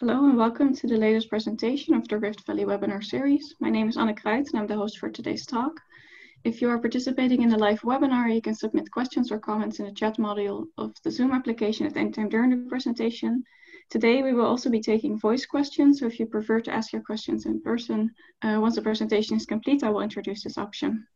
Hello and welcome to the latest presentation of the Rift Valley webinar series. My name is Anne Kruijt and I'm the host for today's talk. If you are participating in the live webinar, you can submit questions or comments in the chat module of the Zoom application at any time during the presentation. Today, we will also be taking voice questions, so if you prefer to ask your questions in person, uh, once the presentation is complete, I will introduce this option.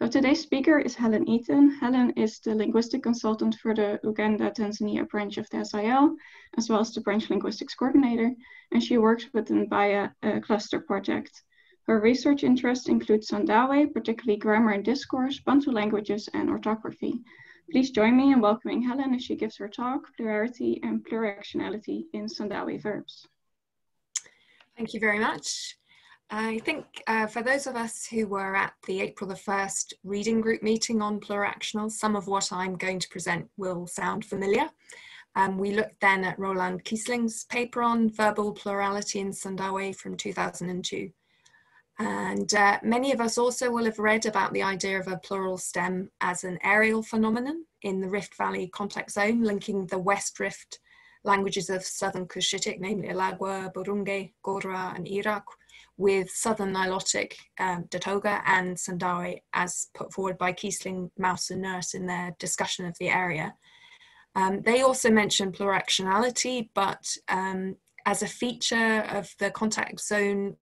So today's speaker is Helen Eaton. Helen is the linguistic consultant for the Uganda-Tanzania branch of the SIL, as well as the branch linguistics coordinator, and she works with the Mbeya uh, cluster project. Her research interests include Sandawe, particularly grammar and discourse, Bantu languages, and orthography. Please join me in welcoming Helen as she gives her talk, Plurality and Pluractionality in Sandawe Verbs. Thank you very much. I think uh, for those of us who were at the April the 1st reading group meeting on pluractional, some of what I'm going to present will sound familiar. Um, we looked then at Roland Kiesling's paper on verbal plurality in Sandawe from 2002. And uh, many of us also will have read about the idea of a plural stem as an areal phenomenon in the Rift Valley contact zone, linking the West Rift languages of Southern Cushitic, namely Alagwa, Burunge, Gora, and Iraqw, with Southern Nilotic, um, Datoga, and Sandawe, as put forward by Kiesling, Mous, and Nurse in their discussion of the area. Um, they also mention pluractionality, but um, as a feature of the contact zone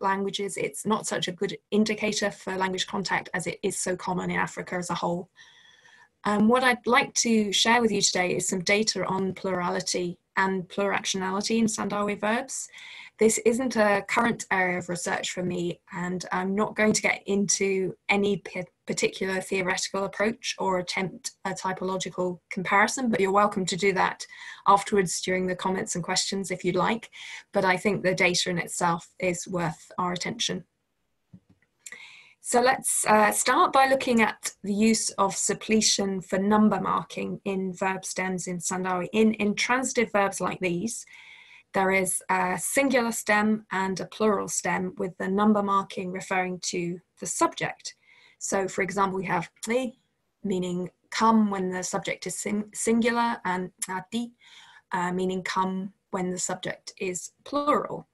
languages, it's not such a good indicator for language contact as it is so common in Africa as a whole. Um, what I'd like to share with you today is some data on plurality and pluractionality in Sandawe verbs. This isn't a current area of research for me, and I'm not going to get into any particular theoretical approach or attempt a typological comparison, but you're welcome to do that afterwards during the comments and questions if you'd like. But I think the data in itself is worth our attention. So let's uh, start by looking at the use of suppletion for number marking in verb stems in Sandawe. In intransitive verbs like these, there is a singular stem and a plural stem with the number marking referring to the subject. So for example, we have tle, meaning come when the subject is sing singular, and ati, uh, meaning come when the subject is plural.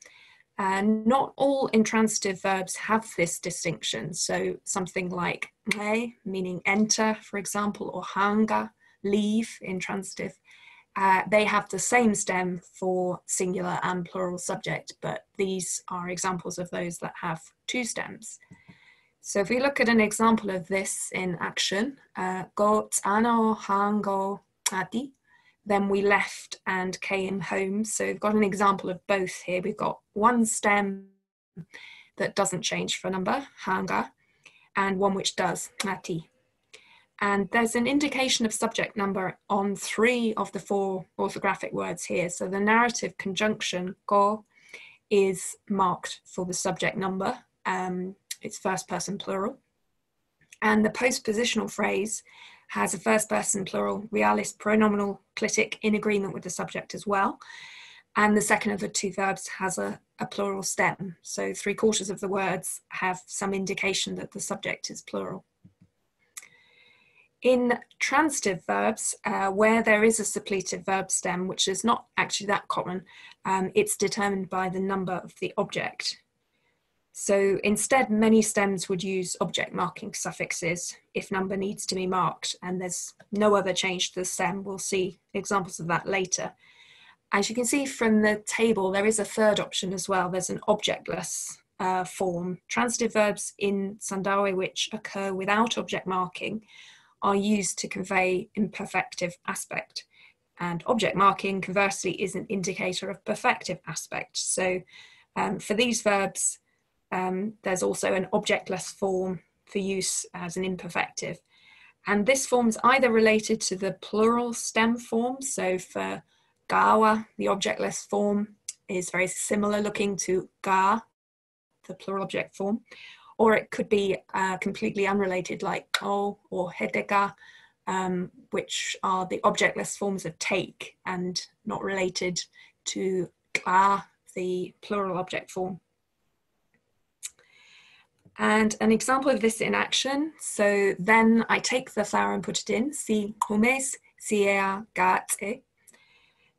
And not all intransitive verbs have this distinction. So something like meaning enter, for example, or hanga, leave, intransitive, uh, they have the same stem for singular and plural subject, but these are examples of those that have two stems. So if we look at an example of this in action, uh, go ano hango ati, then we left and came home. So we've got an example of both here. We've got one stem that doesn't change for number, hanga, and one which does, ati. And there's an indication of subject number on three of the four orthographic words here. So the narrative conjunction, go, is marked for the subject number. Um, it's first person plural. And the postpositional phrase has a first person plural realist pronominal clitic in agreement with the subject as well. And the second of the two verbs has a, a plural stem. So three quarters of the words have some indication that the subject is plural. In transitive verbs, uh, where there is a suppletive verb stem, which is not actually that common, um, it's determined by the number of the object. So instead, many stems would use object marking suffixes if number needs to be marked, and there's no other change to the stem. We'll see examples of that later. As you can see from the table, there is a third option as well. There's an objectless uh, form. Transitive verbs in Sandawe which occur without object marking are used to convey imperfective aspect. And object marking, conversely, is an indicator of perfective aspect. So um, for these verbs, um, there's also an objectless form for use as an imperfective. And this form is either related to the plural stem form. So for gawa, the objectless form is very similar looking to ga, the plural object form, or it could be uh, completely unrelated, like o or hedega, um, which are the objectless forms of take and not related to ka, the plural object form. And an example of this in action, so then I take the flower and put it in, si humes siea gate.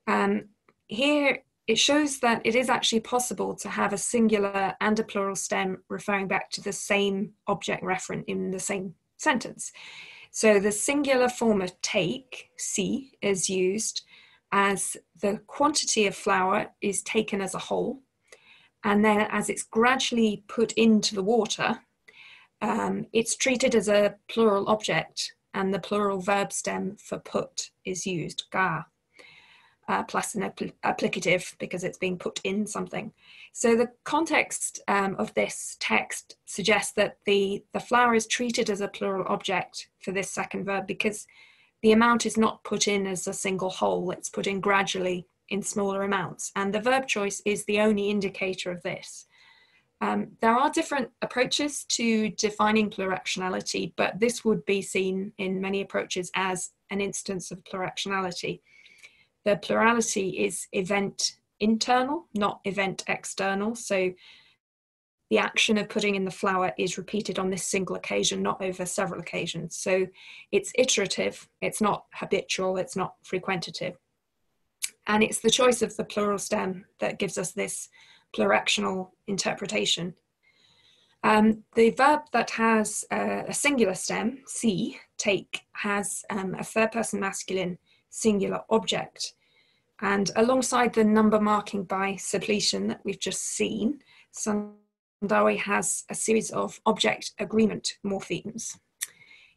Um, here it shows that it is actually possible to have a singular and a plural stem referring back to the same object referent in the same sentence. So the singular form of take, see, is used as the quantity of flour is taken as a whole. And then as it's gradually put into the water, um, it's treated as a plural object and the plural verb stem for put is used, ga uh, plus an apl applicative because it's being put in something. So the context um, of this text suggests that the, the flour is treated as a plural object for this second verb because the amount is not put in as a single whole, it's put in gradually in smaller amounts. And the verb choice is the only indicator of this. Um, there are different approaches to defining pluractionality, but this would be seen in many approaches as an instance of pluractionality the plurality is event internal, not event external. So the action of putting in the flour is repeated on this single occasion, not over several occasions. So it's iterative, it's not habitual, it's not frequentative. And it's the choice of the plural stem that gives us this pluractional interpretation. Um, the verb that has a singular stem, see, take, has um, a third person masculine singular object. And alongside the number marking by suppletion that we've just seen, Sandawe has a series of object agreement morphemes.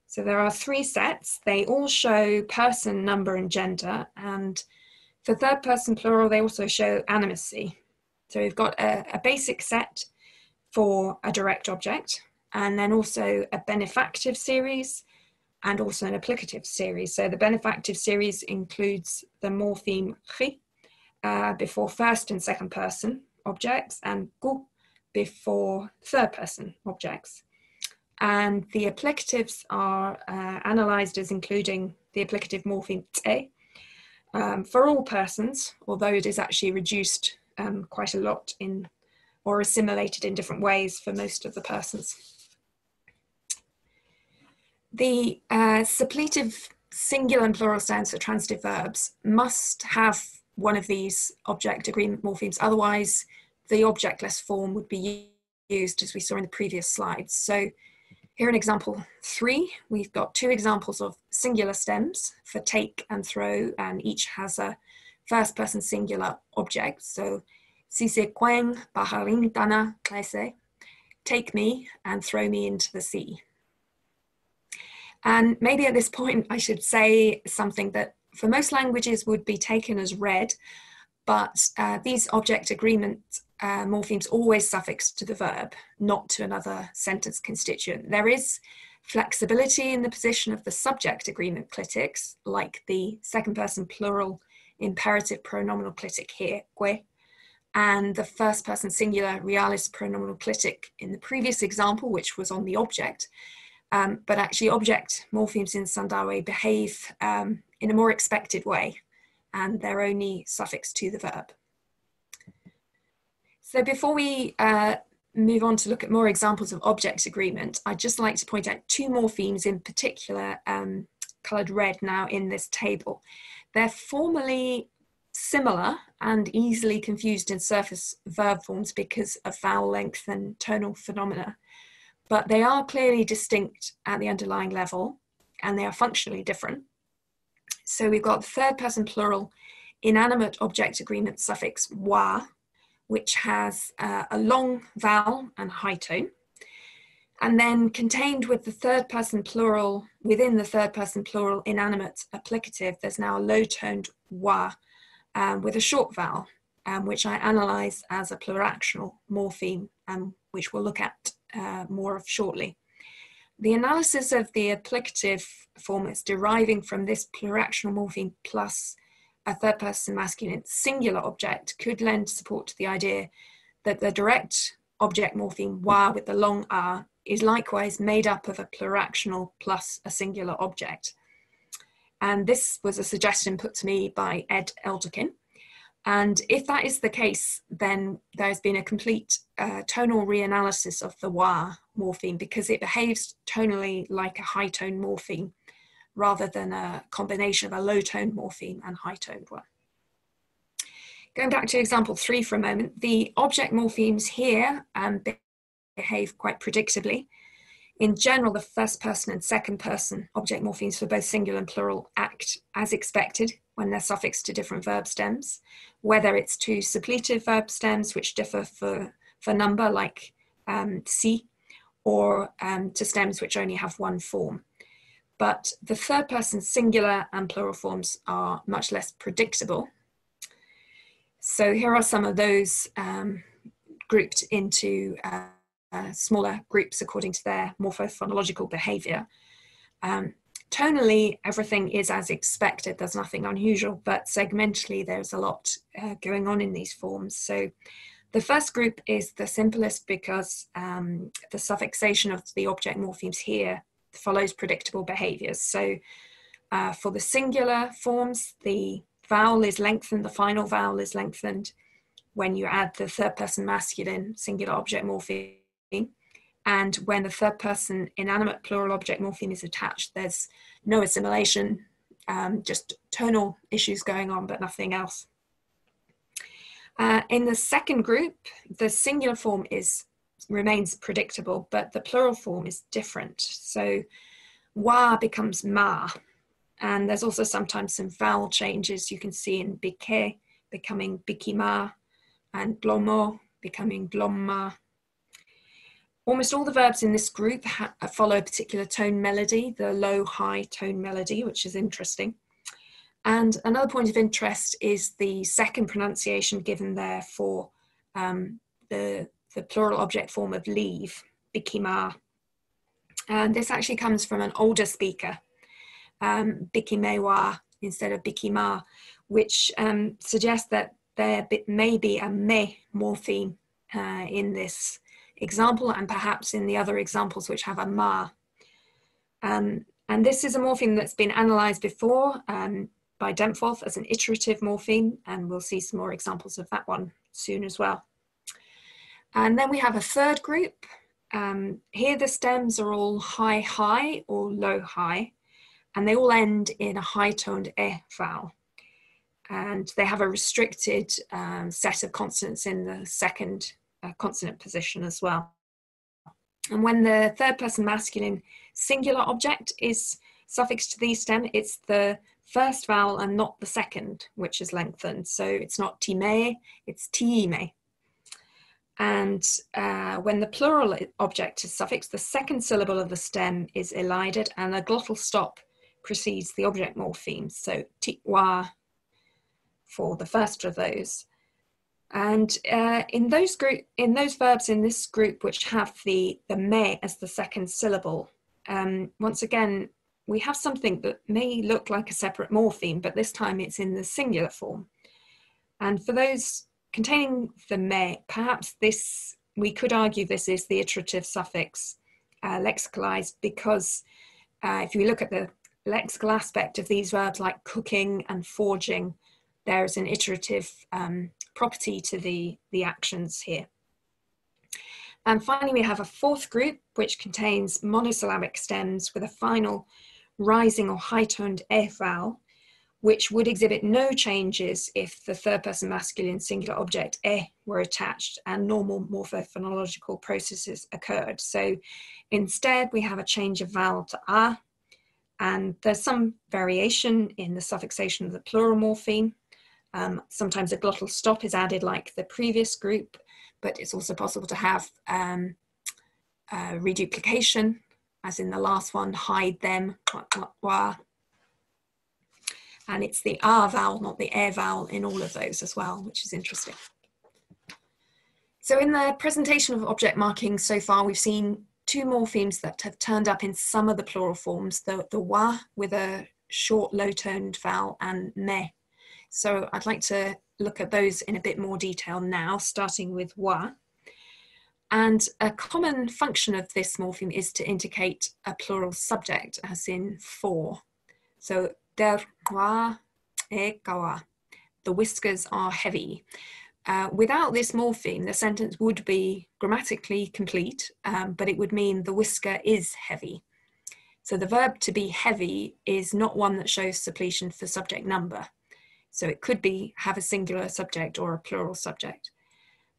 So there are three sets. They all show person, number, and gender. And for third person plural, they also show animacy. So we've got a, a basic set for a direct object, and then also a benefactive series, and also an applicative series. So the benefactive series includes the morpheme chi uh, before first and second person objects and gu before third person objects. And the applicatives are uh, analysed as including the applicative morpheme te um, for all persons, although it is actually reduced um, quite a lot in or assimilated in different ways for most of the persons. The uh, suppletive singular and plural stems for transitive verbs must have one of these object agreement morphemes, otherwise the objectless form would be used as we saw in the previous slides. So here in example three, we've got two examples of singular stems for take and throw, and each has a first person singular object. So, si se quang baharing dana take me and throw me into the sea. And maybe at this point, I should say something that for most languages would be taken as read, but uh, these object agreement uh, morphemes always suffix to the verb, not to another sentence constituent. There is flexibility in the position of the subject agreement clitics, like the second person plural imperative pronominal clitic here, que, and the first person singular realis pronominal clitic in the previous example, which was on the object. Um, but actually object morphemes in Sandawe behave um, in a more expected way and they're only suffixed to the verb. So before we uh, move on to look at more examples of object agreement, I'd just like to point out two morphemes in particular um, coloured red now in this table. They're formally similar and easily confused in surface verb forms because of vowel length and tonal phenomena but they are clearly distinct at the underlying level and they are functionally different. So we've got third person plural inanimate object agreement suffix wa, which has uh, a long vowel and high tone. And then contained with the third person plural, within the third person plural inanimate applicative, there's now a low toned wa um, with a short vowel, um, which I analyze as a pluractional morpheme, um, which we'll look at uh, more of shortly. The analysis of the applicative form is deriving from this pluractional morpheme plus a third person masculine singular object could lend support to the idea that the direct object morpheme wa with the long r is likewise made up of a pluractional plus a singular object. And this was a suggestion put to me by Ed Elderkin. And if that is the case, then there's been a complete uh, tonal reanalysis of the wa morpheme because it behaves tonally like a high tone morpheme rather than a combination of a low toned morpheme and high toned one. Going back to example three for a moment, the object morphemes here um, behave quite predictably. In general, the first person and second person object morphemes for both singular and plural act as expected when they're suffixed to different verb stems, whether it's to suppletive verb stems, which differ for, for number, like um, si, or um, to stems which only have one form. But the third person singular and plural forms are much less predictable. So here are some of those um, grouped into uh, uh, smaller groups according to their morphophonological behavior. Um, tonally, everything is as expected. There's nothing unusual, but segmentally, there's a lot uh, going on in these forms. So the first group is the simplest because um, the suffixation of the object morphemes here follows predictable behaviors. So uh, for the singular forms, the vowel is lengthened, the final vowel is lengthened when you add the third person masculine singular object morpheme and when the third person inanimate plural object morpheme is attached, there's no assimilation, um, just tonal issues going on, but nothing else. Uh, in the second group, the singular form is remains predictable, but the plural form is different. So wa becomes ma. And there's also sometimes some vowel changes you can see in bike becoming bikima and blomo becoming glomma Almost all the verbs in this group follow a particular tone melody, the low high tone melody, which is interesting. And another point of interest is the second pronunciation given there for um, the, the plural object form of leave, bikima. And this actually comes from an older speaker, um, bikimewa instead of bikima, which um, suggests that there may be a me morpheme uh, in this example and perhaps in the other examples which have a ma. Um, and this is a morpheme that's been analysed before um, by Dempwolff as an iterative morpheme, and we'll see some more examples of that one soon as well. And then we have a third group. Um, here the stems are all high high or low high, and they all end in a high toned e vowel. And they have a restricted um, set of consonants in the second uh, consonant position as well. And when the third person masculine singular object is suffixed to the stem, it's the first vowel and not the second, which is lengthened. So it's not time, it's time. And uh, when the plural object is suffixed, the second syllable of the stem is elided and a glottal stop precedes the object morpheme. So titwa for the first of those. And uh, in those group, in those verbs in this group which have the the me as the second syllable, um, once again we have something that may look like a separate morpheme, but this time it's in the singular form. And for those containing the me, perhaps this we could argue this is the iterative suffix uh, lexicalized because uh, if you look at the lexical aspect of these verbs like cooking and forging, there's an iterative um, property to the, the actions here. And finally, we have a fourth group, which contains monosyllabic stems with a final rising or high-toned e vowel, which would exhibit no changes if the third person masculine singular object e were attached and normal morphophonological processes occurred. So instead, we have a change of vowel to a, and there's some variation in the suffixation of the plural morpheme. Um, sometimes a glottal stop is added like the previous group, but it's also possible to have um, uh, reduplication, as in the last one, hide them, wah, wah, wah. And it's the R vowel, not the air vowel in all of those as well, which is interesting. So in the presentation of object marking so far, we've seen two morphemes that have turned up in some of the plural forms, the, the wa with a short low toned vowel and me so I'd like to look at those in a bit more detail now, starting with wa. And a common function of this morpheme is to indicate a plural subject, as in for. So The whiskers are heavy. Uh, without this morpheme, the sentence would be grammatically complete, um, but it would mean the whisker is heavy. So the verb to be heavy is not one that shows suppletion for subject number. So it could be have a singular subject or a plural subject.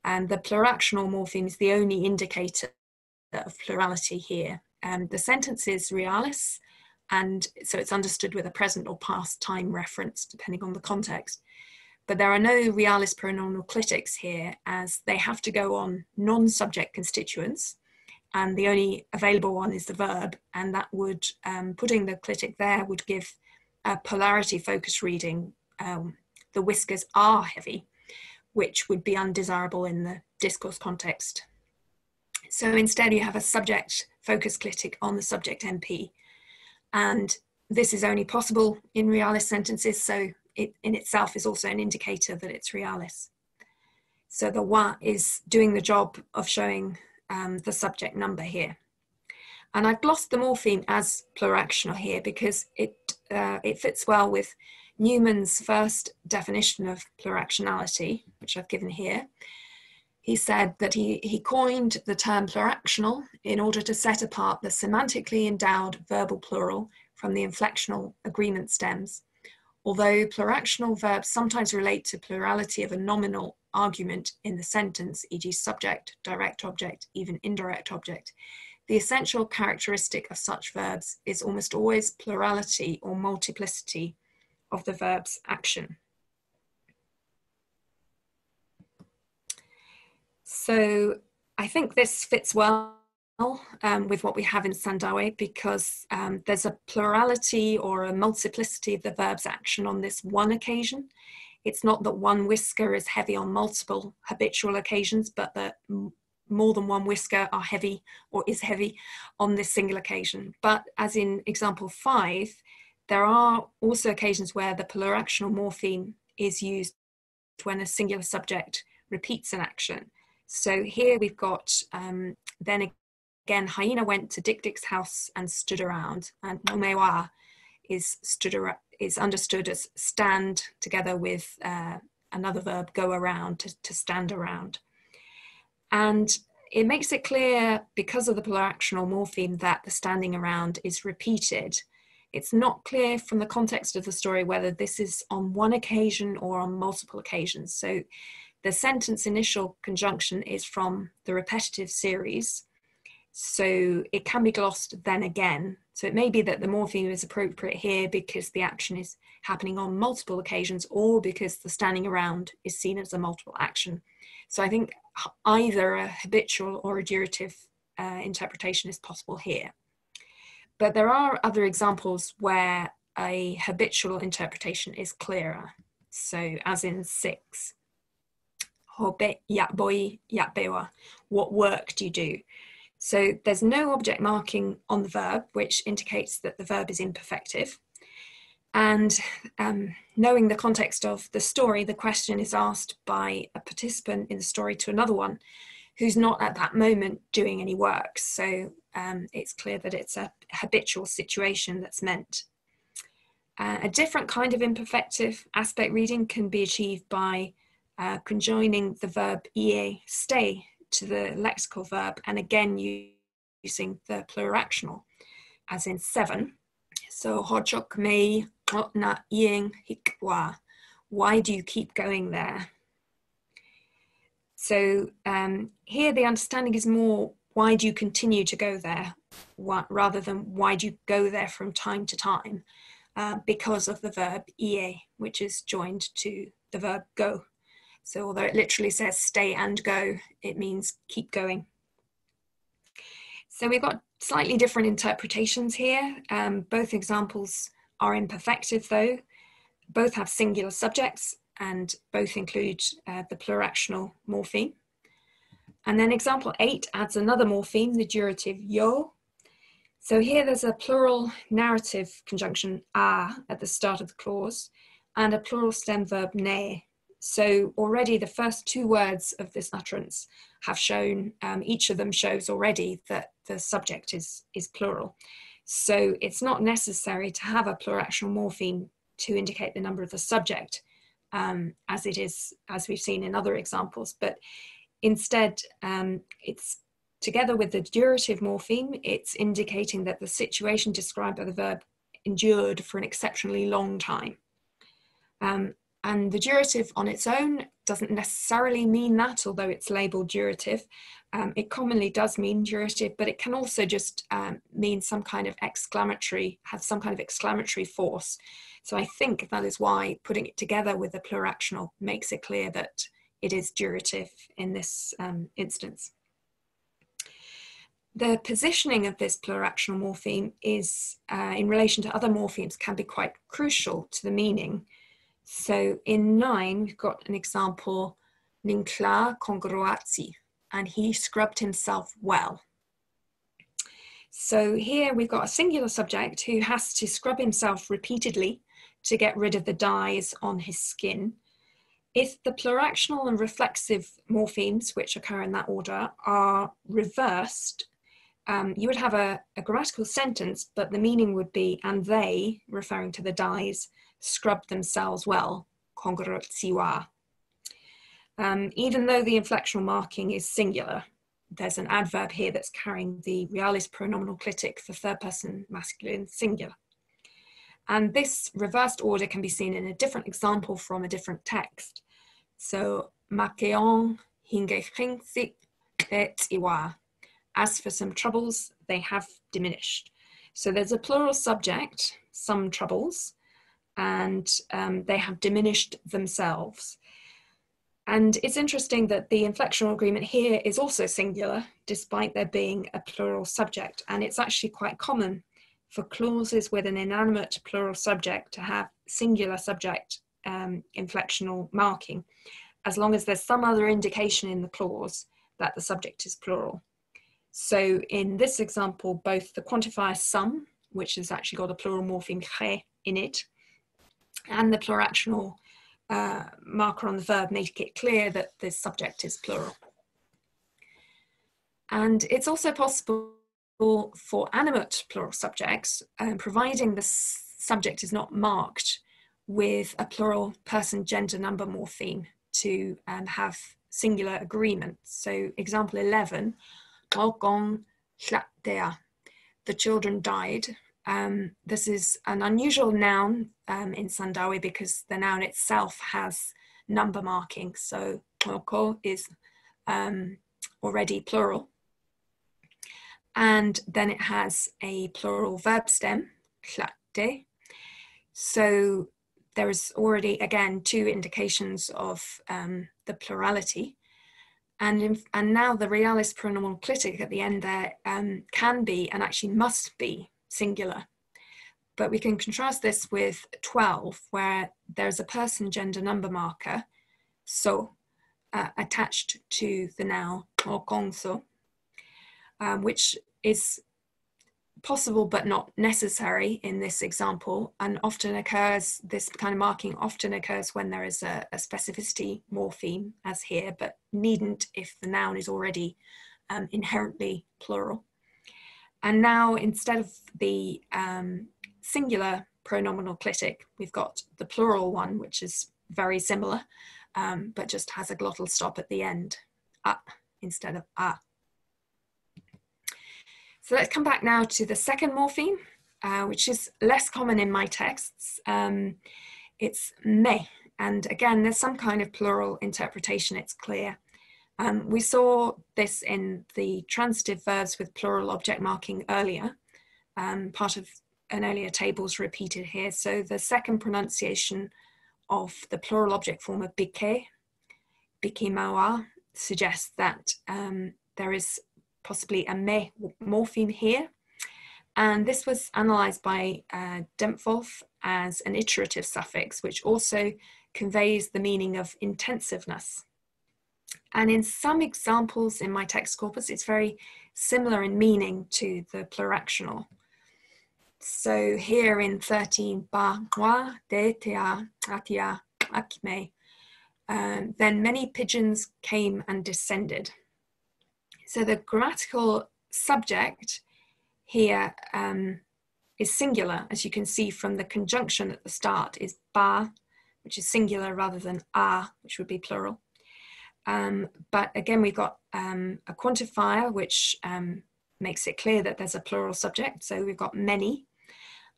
And the pluractional morpheme is the only indicator of plurality here. Um, the sentence is realis, and so it's understood with a present or past time reference, depending on the context. But there are no realis pronominal clitics here, as they have to go on non-subject constituents, and the only available one is the verb, and that would, um, putting the clitic there would give a polarity focused reading. Um, the whiskers are heavy, which would be undesirable in the discourse context. So instead you have a subject focused clitic on the subject NP. And this is only possible in realis sentences, so it in itself is also an indicator that it's realis. So the wa is doing the job of showing um, the subject number here. And I've glossed the morpheme as pluractional here because it, uh, it fits well with Newman's first definition of pluractionality, which I've given here. He said that he, he coined the term pluractional in order to set apart the semantically endowed verbal plural from the inflectional agreement stems. Although pluractional verbs sometimes relate to plurality of a nominal argument in the sentence, e.g. subject, direct object, even indirect object, the essential characteristic of such verbs is almost always plurality or multiplicity of the verb's action. So I think this fits well um, with what we have in Sandawe because um, there's a plurality or a multiplicity of the verb's action on this one occasion. It's not that one whisker is heavy on multiple habitual occasions, but that more than one whisker are heavy or is heavy on this single occasion. But as in example five, there are also occasions where the pluractional morpheme is used when a singular subject repeats an action. So here we've got, um, then again, hyena went to Dik-dik's house and stood around, and momewa is stood is understood as stand together with uh, another verb, go around, to, to stand around. And it makes it clear because of the polar pluractional morpheme that the standing around is repeated. It's not clear from the context of the story whether this is on one occasion or on multiple occasions. So the sentence initial conjunction is from the repetitive series, so it can be glossed then again. So it may be that the morpheme is appropriate here because the action is happening on multiple occasions or because the standing around is seen as a multiple action. So I think either a habitual or a durative uh, interpretation is possible here. But there are other examples where a habitual interpretation is clearer. So as in six, what work do you do? So there's no object marking on the verb, which indicates that the verb is imperfective. And um, knowing the context of the story, the question is asked by a participant in the story to another one who's not at that moment doing any work. So um, it's clear that it's a habitual situation that's meant. Uh, a different kind of imperfective aspect reading can be achieved by uh, conjoining the verb ie, stay, to the lexical verb and again using the pluractional as in seven. So hojok mei na ying hikwa. Why do you keep going there? So um, here the understanding is more why do you continue to go there rather than why do you go there from time to time uh, because of the verb ie, which is joined to the verb go. So although it literally says stay and go, it means keep going. So we've got slightly different interpretations here. Um, both examples are imperfective though. Both have singular subjects and both include uh, the pluractional morpheme. And then example eight adds another morpheme, the durative yo. So here there's a plural narrative conjunction a at the start of the clause and a plural stem verb ne so already the first two words of this utterance have shown, um, each of them shows already that the subject is, is plural. So it's not necessary to have a pluractional morpheme to indicate the number of the subject, um, as it is, as we've seen in other examples, but instead um, it's together with the durative morpheme, it's indicating that the situation described by the verb endured for an exceptionally long time. Um, And the durative on its own doesn't necessarily mean that, although it's labeled durative. Um, it commonly does mean durative, but it can also just um, mean some kind of exclamatory, have some kind of exclamatory force. So I think that is why putting it together with the pluractional makes it clear that it is durative in this um, instance. The positioning of this pluractional morpheme is, uh, in relation to other morphemes, can be quite crucial to the meaning. So in nine, we've got an example, Ninkla Kongruatsi, and he scrubbed himself well. So here we've got a singular subject who has to scrub himself repeatedly to get rid of the dyes on his skin. If the pluractional and reflexive morphemes, which occur in that order, are reversed, um, you would have a, a, grammatical sentence, but the meaning would be, and they, referring to the dyes, scrubbed themselves well, kongrutsiwa. Um, even though the inflectional marking is singular, there's an adverb here that's carrying the realis pronominal clitic for third person masculine singular. And this reversed order can be seen in a different example from a different text. So, makeon et iwa. As for some troubles, they have diminished. So there's a plural subject, some troubles, and um, they have diminished themselves. And it's interesting that the inflectional agreement here is also singular, despite there being a plural subject. And it's actually quite common for clauses with an inanimate plural subject to have singular subject um, inflectional marking, as long as there's some other indication in the clause that the subject is plural. So in this example, both the quantifier some, which has actually got a plural morpheme in it, and the pluractional uh, marker on the verb make it clear that the subject is plural. And it's also possible for animate plural subjects, um, providing the subject is not marked with a plural person gender number morpheme to um, have singular agreement. So example 11, the children died. Um, this is an unusual noun um, in Sandawe because the noun itself has number marking. So moko is um, already plural and then it has a plural verb stem, klate. So there is already, again, two indications of um, the plurality. And, in, and now the realis pronominal clitic at the end there um, can be and actually must be singular. But we can contrast this with 12, where there's a person gender number marker, so uh, attached to the noun or gongso, um, which is possible but not necessary in this example and often occurs this kind of marking often occurs when there is a, a specificity morpheme as here but needn't if the noun is already um, inherently plural and now instead of the um, singular pronominal clitic we've got the plural one which is very similar um, but just has a glottal stop at the end ah instead of ah so let's come back now to the second morpheme, uh, which is less common in my texts. Um, it's me, and again, there's some kind of plural interpretation, it's clear. Um, we saw this in the transitive verbs with plural object marking earlier. Um, part of an earlier table is repeated here. So the second pronunciation of the plural object form of bike, bikimawa, suggests that um, there is possibly a me morpheme here. And this was analysed by uh, as an iterative suffix, which also conveys the meaning of intensiveness. And in some examples in my text corpus, it's very similar in meaning to the pluractional. So here in 13, ba, wa, de, tea, atia, akime, um, then many pigeons came and descended. So the grammatical subject here um, is singular, as you can see from the conjunction at the start is ba, which is singular rather than a, which would be plural. Um, but again, we've got um, a quantifier, which um, makes it clear that there's a plural subject. So we've got many.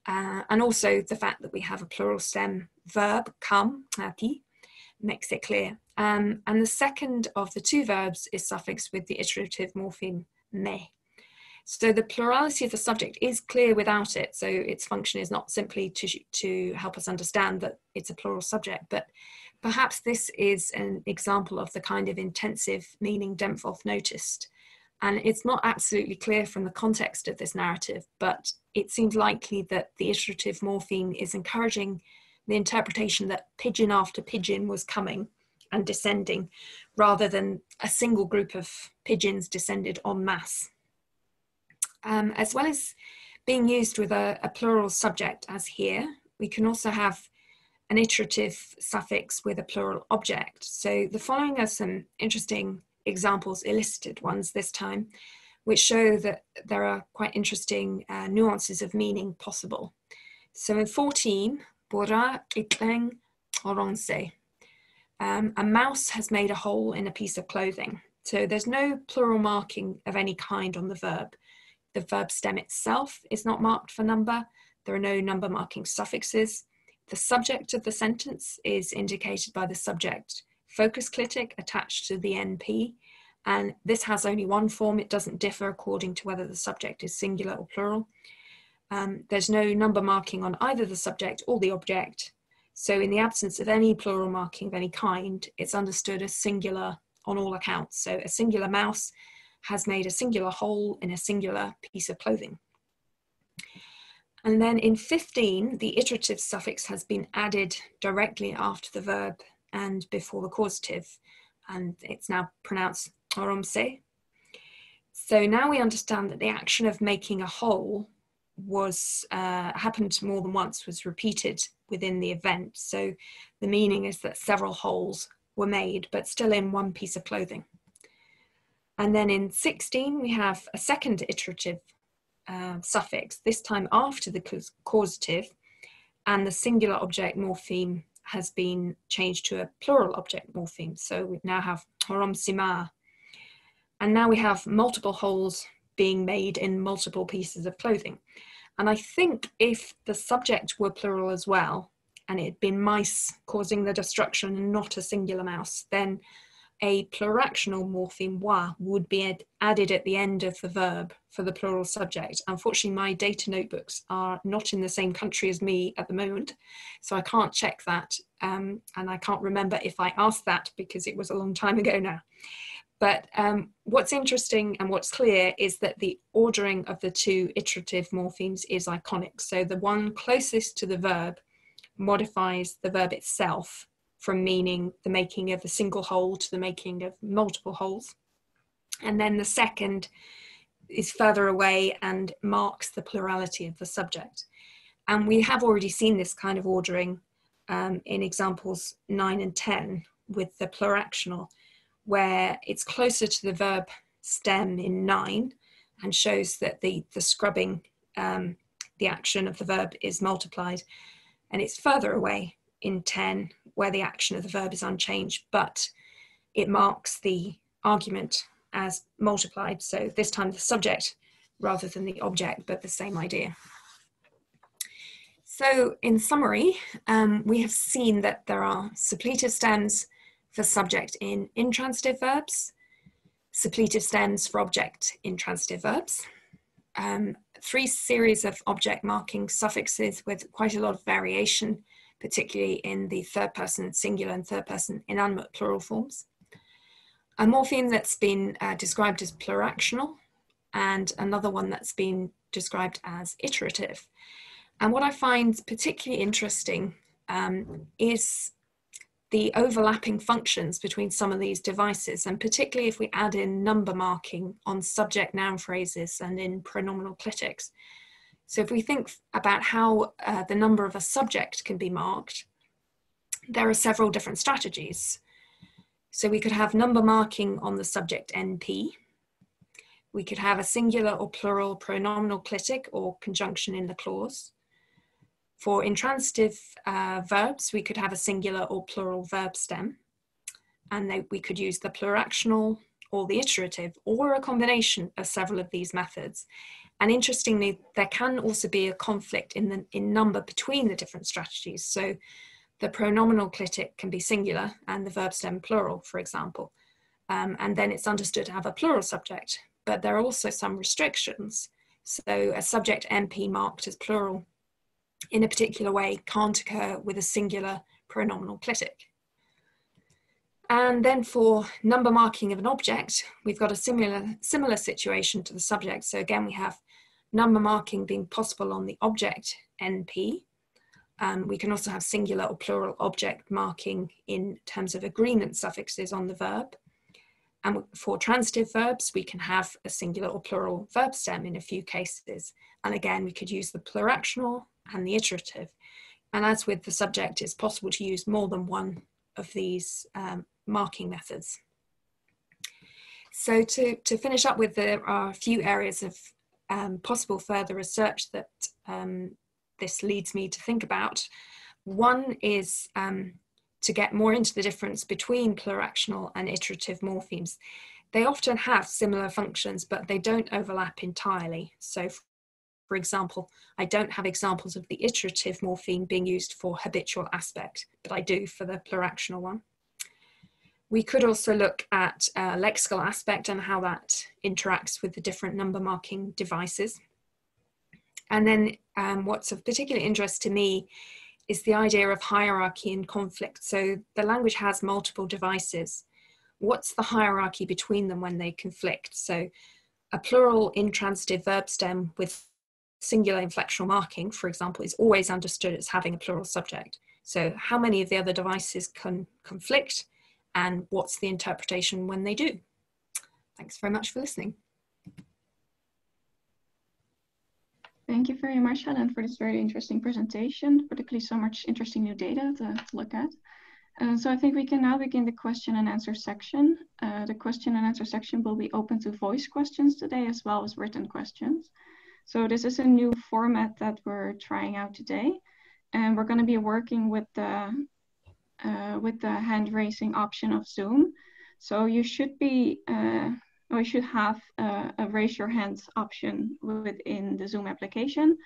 uh, and also the fact that we have a plural stem verb, come, happy, makes it clear. Um, and the second of the two verbs is suffixed with the iterative morpheme me. So the plurality of the subject is clear without it. So its function is not simply to, to help us understand that it's a plural subject, but perhaps this is an example of the kind of intensive meaning Dempwolff noticed. And it's not absolutely clear from the context of this narrative, but it seems likely that the iterative morpheme is encouraging the interpretation that pigeon after pigeon was coming and descending rather than a single group of pigeons descended en masse. Um, as well as being used with a, a, plural subject as here, we can also have an iterative suffix with a plural object. So the following are some interesting examples, illustrated ones this time, which show that there are quite interesting uh, nuances of meaning possible. So in 14, Bora itleng oronse. Um, a mouse has made a hole in a piece of clothing. So there's no plural marking of any kind on the verb. The verb stem itself is not marked for number. There are no number marking suffixes. The subject of the sentence is indicated by the subject focus clitic attached to the NP. And this has only one form. It doesn't differ according to whether the subject is singular or plural. Um, there's no number marking on either the subject or the object. So in the absence of any plural marking of any kind, it's understood as singular on all accounts. So a singular mouse has made a singular hole in a singular piece of clothing. And then in 15, the iterative suffix has been added directly after the verb and before the causative, and it's now pronounced oromse. So now we understand that the action of making a hole was uh, happened more than once, was repeated within the event. So the meaning is that several holes were made, but still in one piece of clothing. And then in 16, we have a second iterative uh, suffix, this time after the causative, and the singular object morpheme has been changed to a plural object morpheme. So we now have horom sima. And now we have multiple holes being made in multiple pieces of clothing. And I think if the subject were plural as well, and it had been mice causing the destruction and not a singular mouse, then a pluractional morpheme wa would be added at the end of the verb for the plural subject. Unfortunately, my data notebooks are not in the same country as me at the moment, so I can't check that. Um, and I can't remember if I asked that because it was a long time ago now. But um, what's interesting and what's clear is that the ordering of the two iterative morphemes is iconic. So the one closest to the verb modifies the verb itself from meaning the making of a single hole to the making of multiple holes. And then the second is further away and marks the plurality of the subject. And we have already seen this kind of ordering um, in examples 9 and 10 with the pluractional where it's closer to the verb stem in nine and shows that the, the scrubbing, um, the action of the verb is multiplied. And it's further away in 10 where the action of the verb is unchanged, but it marks the argument as multiplied. So this time the subject rather than the object, but the same idea. So in summary, um, we have seen that there are suppletive stems for subject in intransitive verbs, suppletive stems for object in transitive verbs, um, three series of object marking suffixes with quite a lot of variation, particularly in the third person singular and third person inanimate plural forms. A morpheme that's been uh, described as pluractional and another one that's been described as iterative. And what I find particularly interesting um, is the overlapping functions between some of these devices, and particularly if we add in number marking on subject noun phrases and in pronominal clitics. So if we think about how uh, the number of a subject can be marked, there are several different strategies. So we could have number marking on the subject NP. We could have a singular or plural pronominal clitic or conjunction in the clause. For intransitive uh, verbs, we could have a singular or plural verb stem, and they, we could use the pluractional or the iterative, or a combination of several of these methods. And interestingly, there can also be a conflict in the in number between the different strategies. So the pronominal clitic can be singular and the verb stem plural, for example. Um, and then it's understood to have a plural subject. But there are also some restrictions. So a subject NP marked as plural in a particular way can't occur with a singular pronominal clitic. And then for number marking of an object, we've got a similar, similar situation to the subject. So again, we have number marking being possible on the object NP. Um, we can also have singular or plural object marking in terms of agreement suffixes on the verb. And for transitive verbs, we can have a singular or plural verb stem in a few cases. And again, we could use the pluractional and the iterative. And as with the subject, it's possible to use more than one of these um, marking methods. So to, to finish up with, there are a few areas of um, possible further research that um, this leads me to think about. One is um, to get more into the difference between pluractional and iterative morphemes. They often have similar functions, but they don't overlap entirely. So for example, I don't have examples of the iterative morpheme being used for habitual aspect, but I do for the pluractional one. We could also look at uh, lexical aspect and how that interacts with the different number marking devices. And then um, what's of particular interest to me is the idea of hierarchy and conflict. So the language has multiple devices. What's the hierarchy between them when they conflict? So a plural intransitive verb stem with singular inflectional marking, for example, is always understood as having a plural subject. So how many of the other devices can conflict and what's the interpretation when they do? Thanks very much for listening. Thank you very much, Helen, for this very interesting presentation, particularly so much interesting new data to, to look at. Uh, so I think we can now begin the question and answer section. Uh, the question and answer section will be open to voice questions today as well as written questions. So this is a new format that we're trying out today. And we're going to be working with the, uh, with the hand raising option of Zoom. So you should be, uh, or you should have a, a, raise your hands option within the Zoom application.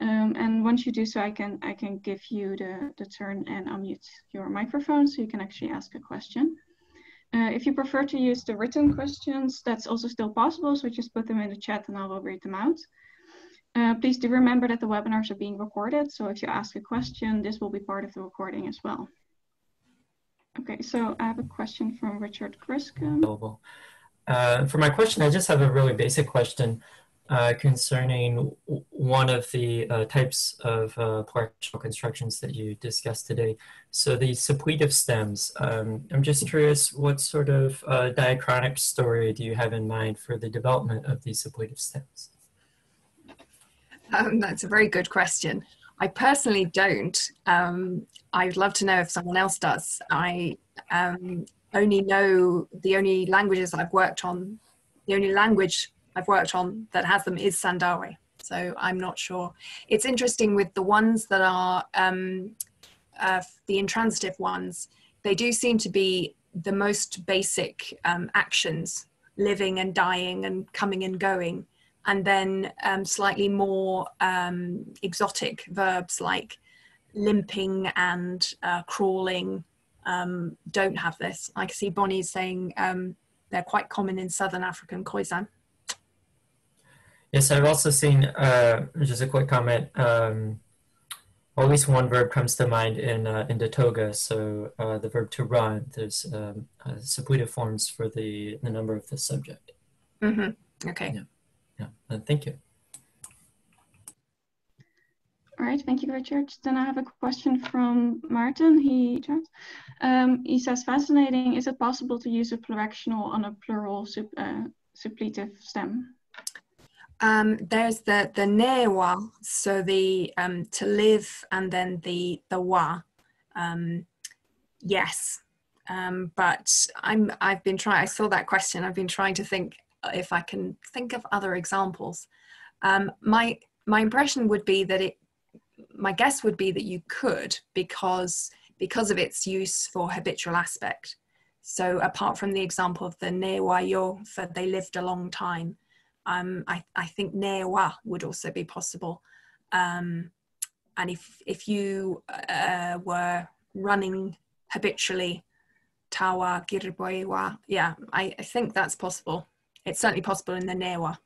Um, and once you do so, I can I can give you the, the turn and unmute your microphone so you can actually ask a question. Uh, if you prefer to use the written questions, that's also still possible. So just put them in the chat and I will read them out. Uh, please do remember that the webinars are being recorded. So if you ask a question, this will be part of the recording as well. Okay, so I have a question from Richard Griscom. Uh, for my question, I just have a really basic question uh, concerning one of the uh, types of uh, partial constructions that you discussed today. So the suppletive stems. Um, I'm just curious, what sort of uh, diachronic story do you have in mind for the development of these suppletive stems? Um, that's a very good question. I personally don't. Um, I'd love to know if someone else does. I um, only know the only languages I've worked on, the only language I've worked on that has them is Sandawe. So I'm not sure. It's interesting with the ones that are um, uh, the intransitive ones, they do seem to be the most basic um, actions, living and dying and coming and going and then um, slightly more um, exotic verbs like limping and uh, crawling um, don't have this. I can see Bonnie saying um, they're quite common in Southern African Khoisan. Yes, I've also seen, uh, just a quick comment, um, at least one verb comes to mind in, uh, in Toga. So uh, the verb to run, there's um, uh, forms for the, the number of the subject. Mm -hmm. Okay. Yeah. Yeah, uh, thank you. All right, thank you, Richard. Then I have a question from Martin. He um, he says, fascinating. Is it possible to use a pluractional on a plural sup, uh, suppletive stem? Um, there's the the newa, so the um, to live, and then the the wa. Um, yes, um, but I'm I've been trying. I saw that question. I've been trying to think if I can think of other examples. Um, my my impression would be that it, my guess would be that you could because because of its use for habitual aspect. So apart from the example of the Newayo, for they lived a long time, Um, I, I think newa would also be possible. Um, and if, if you uh, were running habitually, tawa, girboiwa, yeah, I, I think that's possible. It's certainly possible in the newa.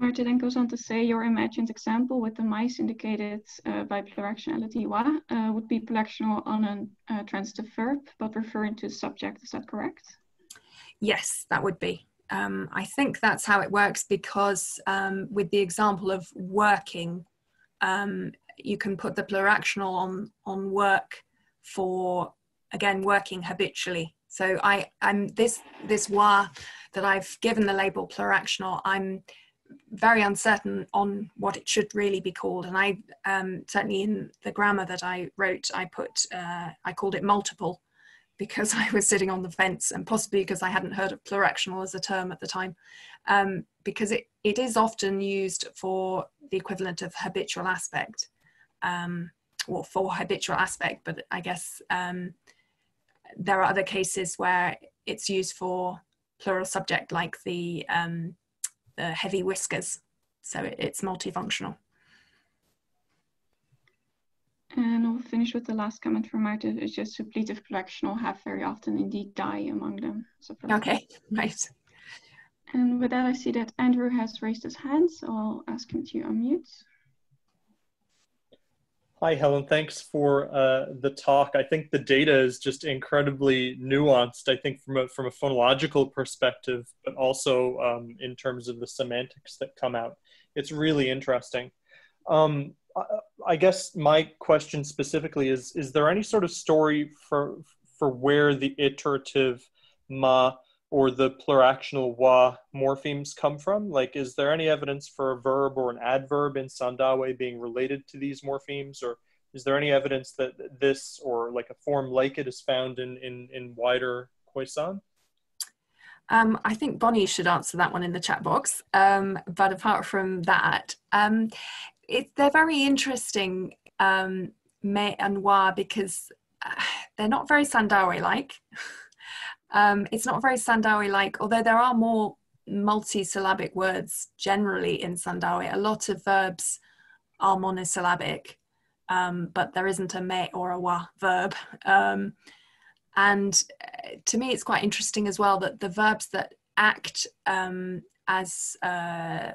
Marta then goes on to say your imagined example with the mice indicated uh, by pluractionality wa uh, would be pluractional on a uh, transitive verb, but referring to the subject. Is that correct? Yes, that would be. Um, I think that's how it works because um, with the example of working, um, you can put the pluractional on on work for again working habitually. So I I'm this this wa that I've given the label pluractional. I'm very uncertain on what it should really be called. And I um, certainly in the grammar that I wrote, I put, uh, I called it multiple because I was sitting on the fence and possibly because I hadn't heard of pluractional as a term at the time. Um, because it, it is often used for the equivalent of habitual aspect um, or for habitual aspect, but I guess um, there are other cases where it's used for plural subject like the um, the heavy whiskers. So it, it's multifunctional. And we'll finish with the last comment from Marta. It's just suppletive pluractional have very often indeed die among them. So okay, right. And with that, I see that Andrew has raised his hand, so I'll ask him to unmute. Hi, Helen. Thanks for uh, the talk. I think the data is just incredibly nuanced. I think from a from a phonological perspective, but also um, in terms of the semantics that come out, it's really interesting. Um, I, I guess my question specifically is: Is there any sort of story for for where the iterative ma or the pluractional wa morphemes come from? Like, is there any evidence for a verb or an adverb in Sandawe being related to these morphemes? Or is there any evidence that this or like a form like it is found in, in, in wider Khoisan? Um, I think Bonnie should answer that one in the chat box. Um, but apart from that, um, it, they're very interesting, um, Me and Wa, because uh, they're not very Sandawe like. Um, it's not very Sandawe like, although there are more multisyllabic words generally in Sandawe. A lot of verbs are monosyllabic, um, but there isn't a me or a wa verb. Um, and uh, to me, it's quite interesting as well that the verbs that act um, as uh,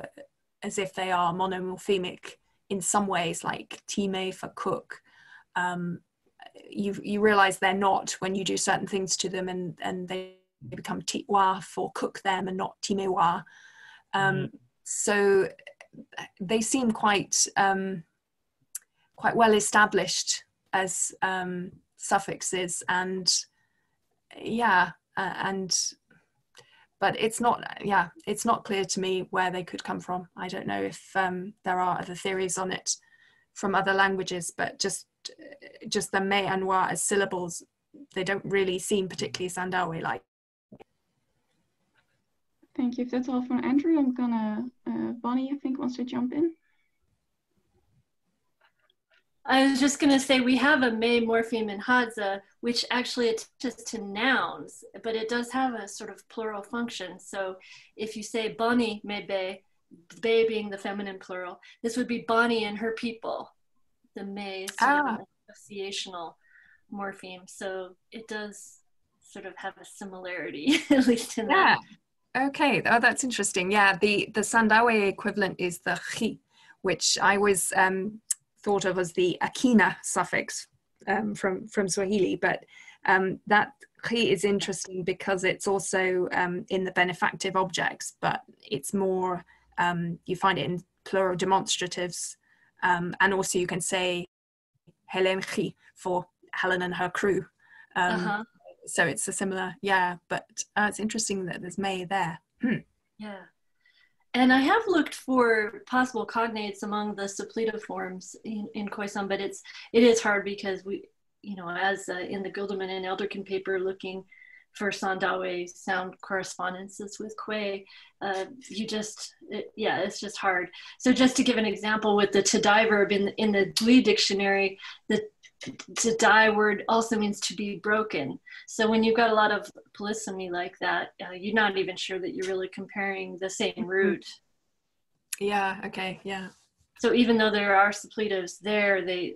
as if they are monomorphemic in some ways, like time for cook, um, you you realize they're not when you do certain things to them and and they become tiwa or cook them and not timewa um, mm. so they seem quite um, quite well established as um, suffixes and yeah uh, and but it's not yeah it's not clear to me where they could come from i don't know if um, there are other theories on it from other languages but just just the me and wa as syllables, they don't really seem particularly Sandawe like. Thank you. If that's all from Andrew, I'm gonna, uh, Bonnie, I think, wants to jump in. I was just going to say we have a may morpheme in Hadza, which actually attaches to nouns, but it does have a sort of plural function. So if you say Bonnie may be, be being the feminine plural, this would be Bonnie and her people the may ah. associational morpheme. So it does sort of have a similarity, at least in yeah. that. Okay, oh, that's interesting. Yeah, the the Sandawe equivalent is the chi, which I was um, thought of as the akina suffix um, from from Swahili, but um, that chi is interesting because it's also um, in the benefactive objects, but it's more um, you find it in plural demonstratives um, and also you can say Helen for Helen and her crew. Um, uh-huh. So it's a similar, yeah, but uh, it's interesting that there's May there. Hmm. yeah. And I have looked for possible cognates among the suppletive forms in, in Khoisan, but it's it is hard because we, you know, as uh, in the Güldemann and Elderkin paper, looking for Sandawe sound correspondences with Khoe, uh, you just, it, yeah, it's just hard. So just to give an example with the to die verb in, in the Dui dictionary, the to die word also means to be broken. So when you've got a lot of polysemy like that, uh, you're not even sure that you're really comparing the same Mm-hmm. root. Yeah, okay, yeah. So even though there are suppletives there, they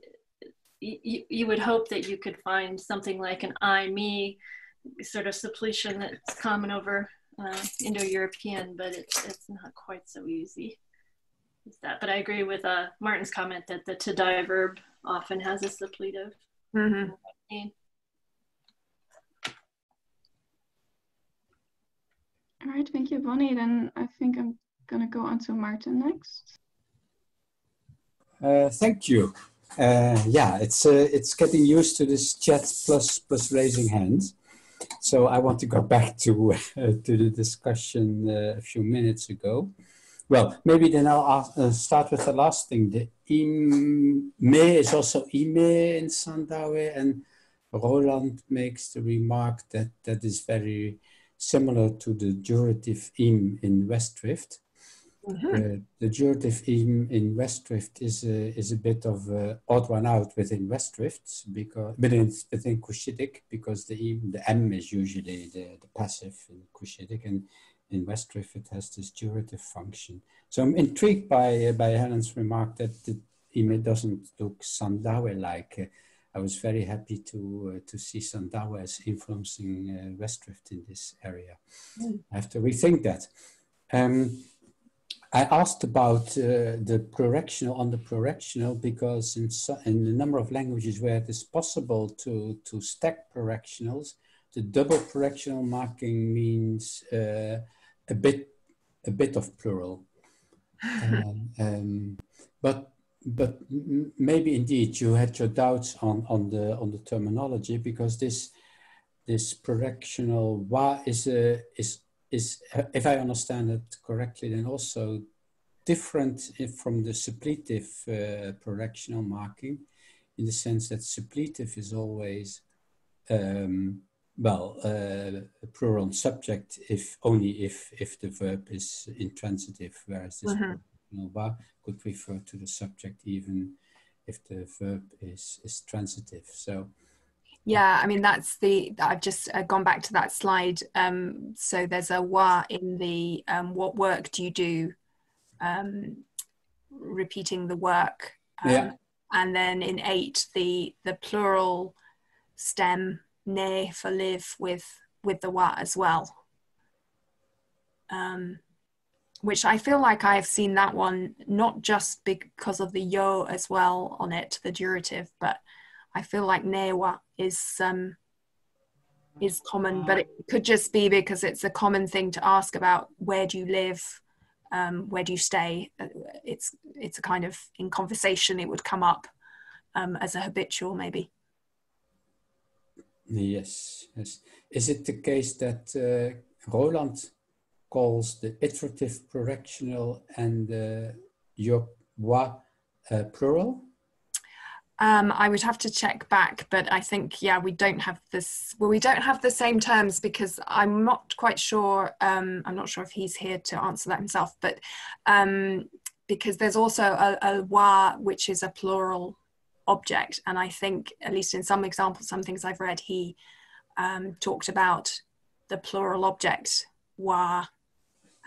you, you would hope that you could find something like an I me sort of suppletion that's common over uh, Indo-European, but it's it's not quite so easy. As that, but I agree with uh, Martin's comment that the to die verb often has a suppletive. hmm All right, thank you, Bonnie. Then I think I'm gonna go on to Martin next. Uh, thank you. Uh, yeah, it's uh, it's getting used to this chat plus plus raising hands. So I want to go back to uh, to the discussion uh, a few minutes ago. Well, maybe then I'll ask, uh, start with the last thing. The ime is also ime in Sandawe, and Roland makes the remark that that is very similar to the durative im in West Rift. Uh, the durative im in West Rift is a, is a bit of a odd one out within West Rift because within within Cushitic because the im, the m is usually the, the passive in Cushitic and in West Rift it has this durative function. So I'm intrigued by uh, by Helen's remark that the im doesn't look Sandawe like. Uh, I was very happy to uh, to see Sandawe as influencing uh, West Rift in this area. I have to rethink that. Um, I asked about uh, the pluractional on the pluractional because in, so, in a number of languages where it is possible to, to stack pluractionals, the double pluractional marking means uh, a bit a bit of plural. um, um, but but maybe indeed you had your doubts on, on the on the terminology because this this pluractional wa is a is is, if I understand it correctly, then also different from the suppletive uh, pluractional marking in the sense that suppletive is always, um, well, uh, a plural subject if only if, if the verb is intransitive, whereas this Mhm. pluractional wa could refer to the subject even if the verb is, is transitive. So, Yeah, I mean that's the I've just uh, gone back to that slide. Um, so there's a wa in the um, what work do you do? Um, repeating the work. Um, Yeah. And then in eight, the the plural stem ne for live with with the wa as well. Um, which I feel like I've seen that one not just because of the yo as well on it, the durative, but I feel like newa is um, is common, but it could just be because it's a common thing to ask about where do you live, um, where do you stay. Uh, It's it's a kind of in conversation it would come up um, as a habitual maybe. Yes, yes. Is it the case that uh, Roland calls the iterative pluractional and the your wa uh, plural? Um, I would have to check back, but I think yeah, we don't have this. Well, we don't have the same terms because I'm not quite sure. Um, I'm not sure if he's here to answer that himself, but um, because there's also a, a wa which is a plural object, and I think at least in some examples, some things I've read, he um, talked about the plural object wa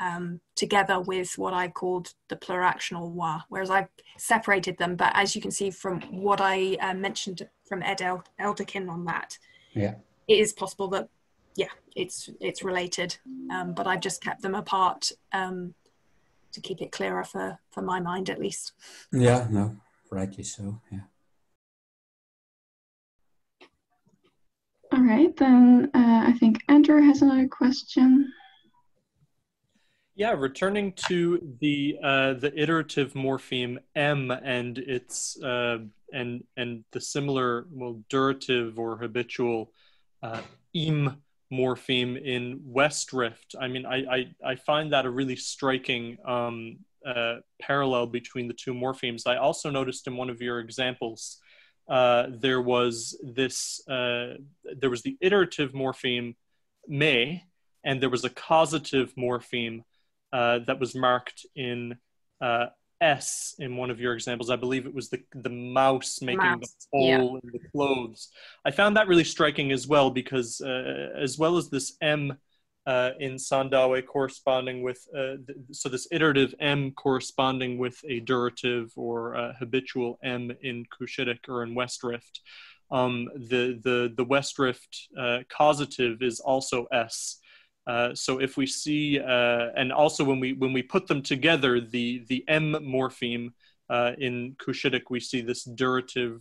um, together with what I called the pluractional wa, whereas I've separated them. But as you can see from what I uh, mentioned from Ed El- Elderkin on that, Yeah. it is possible that yeah, it's it's related, um, but I've just kept them apart um, to keep it clearer for for my mind at least. Yeah, no, rightly so. Yeah. All right, then uh, I think Andrew has another question. Yeah, returning to the uh, the iterative morpheme m and its uh, and and the similar well durative or habitual uh, im morpheme in West Rift. I mean, I I, I find that a really striking um, uh, parallel between the two morphemes. I also noticed in one of your examples uh, there was this uh, there was the iterative morpheme me, and there was a causative morpheme uh, that was marked in uh, S in one of your examples. I believe it was the the mouse making mouse, the hole yeah. in the clothes. I found that really striking as well because uh, as well as this M uh, in Sandawe corresponding with uh, th- so this iterative M corresponding with a durative or habitual M in Cushitic or in West Rift. Um, the the the West Rift uh, causative is also S. Uh, so if we see, uh, and also when we when we put them together, the the M morpheme uh, in Cushitic, we see this durative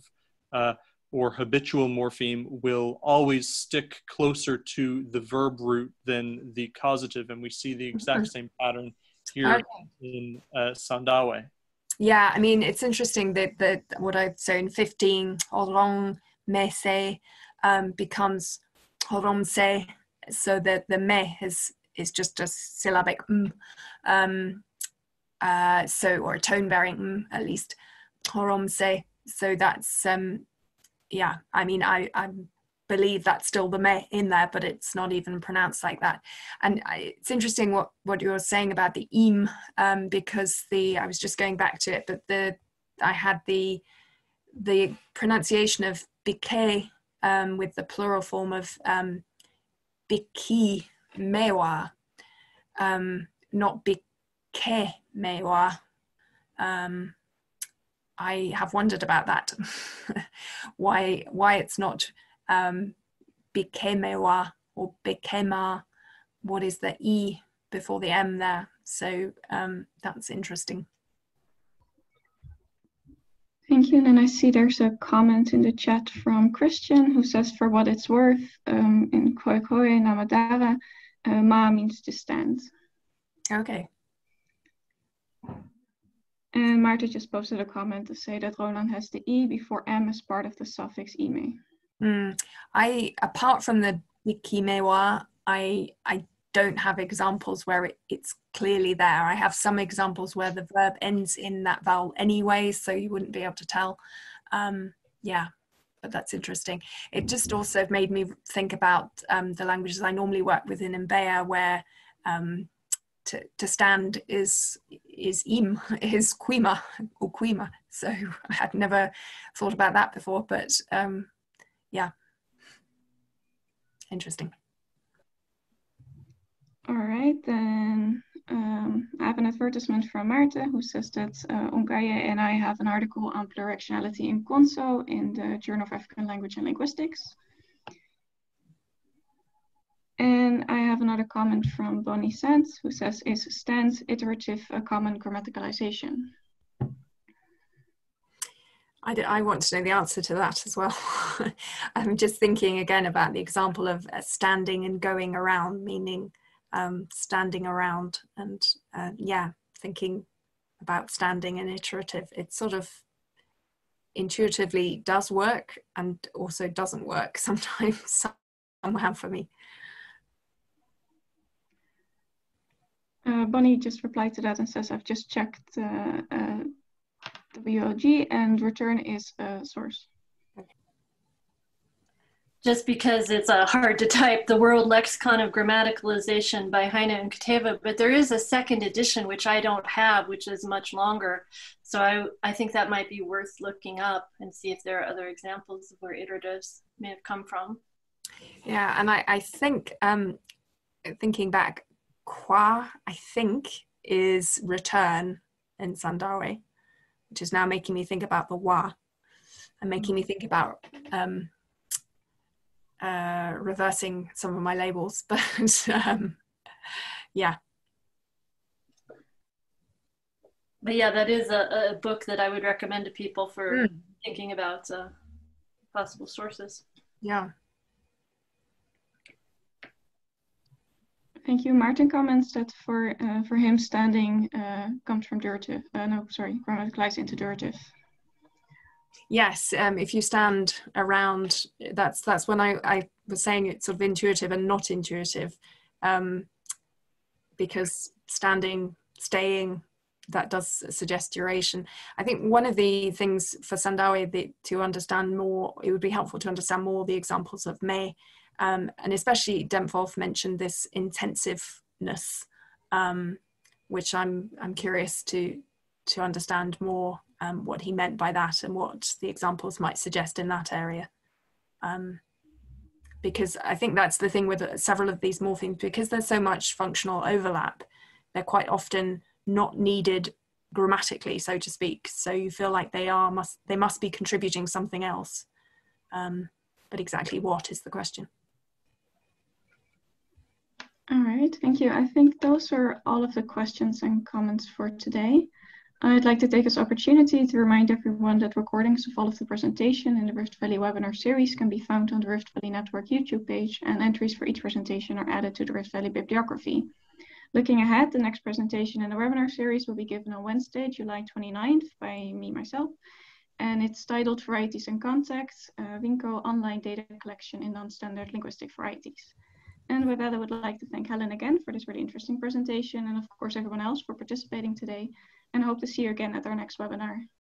uh, or habitual morpheme will always stick closer to the verb root than the causative, and we see the exact same pattern here Okay. in uh, Sandawe. Yeah, I mean, it's interesting that, that what I'd say in 15, orang mese um, becomes horomse, so that the me is, is just a syllabic m. Um, uh, so, or a tone bearing m at least, horomse. So that's, um, yeah, I mean, I, I believe that's still the me in there, but it's not even pronounced like that. And I, it's interesting what, what you were saying about the im um, because the I was just going back to it, but the I had the the pronunciation of bike um, with the plural form of um, biki mewa, um, not bike mewa. Um, I have wondered about that. why why it's not um, bikemewa or bikema? What is the e before the m there? So um, that's interesting. Thank you. And then I see there's a comment in the chat from Christian who says, for what it's worth, um, in Khoekhoe Namadara, uh, ma means to stand. Okay. And Marta just posted a comment to say that Roland has the e before m as part of the suffix ime. Mm. I apart from the bikimewa, I I don't have examples where it, it's clearly there. I have some examples where the verb ends in that vowel anyway, so you wouldn't be able to tell. Um, yeah, but that's interesting. It just also made me think about um, the languages I normally work with in Mbeya, where um, to, to stand is is im is quima or quima. So I had never thought about that before, but um, yeah, interesting. All right, then um, I have an advertisement from Marta who says that uh, Ongaye and I have an article on pluractionality in Konso in the Journal of African Language and Linguistics. And I have another comment from Bonnie Sands who says, is stance iterative a common grammaticalization? I I want to know the answer to that as well. I'm just thinking again about the example of uh, standing and going around, meaning um, standing around, and uh, yeah, thinking about standing and iterative. It sort of intuitively does work and also doesn't work sometimes, somehow for me. Uh, Bonnie just replied to that and says, I've just checked uh, uh, WLG and return is a source. Just because it's uh, hard to type the World Lexicon of Grammaticalization by Heine and Kuteva, but there is a second edition which I don't have, which is much longer. So I, I think that might be worth looking up and see if there are other examples of where iteratives may have come from. Yeah, and I, I think um, thinking back, qua I think is return in Sandawe, which is now making me think about the wa, and making me think about um, uh, reversing some of my labels. But um, yeah, But yeah, that is a, a book that I would recommend to people for Mm. thinking about uh, possible sources. yeah. Thank you. Martin comments that for uh, for him standing uh, comes from durative. Uh, no, sorry, grammaticalized into durative. Yes, um, if you stand around, that's that's when I, I was saying it's sort of intuitive and not intuitive, um, because standing, staying, that does suggest duration. I think one of the things for Sandawe that, to understand more, it would be helpful to understand more the examples of May, um, and especially Dempwolff mentioned this intensiveness, um, which I'm I'm curious to to understand more um, what he meant by that and what the examples might suggest in that area. Um, because I think that's the thing with several of these morphemes, because there's so much functional overlap, they're quite often not needed grammatically, so to speak. So you feel like they are must they must be contributing something else. Um, but exactly what is the question? All right, thank you. I think those are all of the questions and comments for today. I'd like to take this opportunity to remind everyone that recordings of all of the presentation in the Rift Valley webinar series can be found on the Rift Valley Network YouTube page and entries for each presentation are added to the Rift Valley bibliography. Looking ahead, the next presentation in the webinar series will be given on Wednesday, July 29th by me, myself, and it's titled Varieties and Contexts, uh, Online Data Collection in Non-Standard Linguistic Varieties. And with that, I would like to thank Helen again for this really interesting presentation and of course everyone else for participating today and I hope to see you again at our next webinar.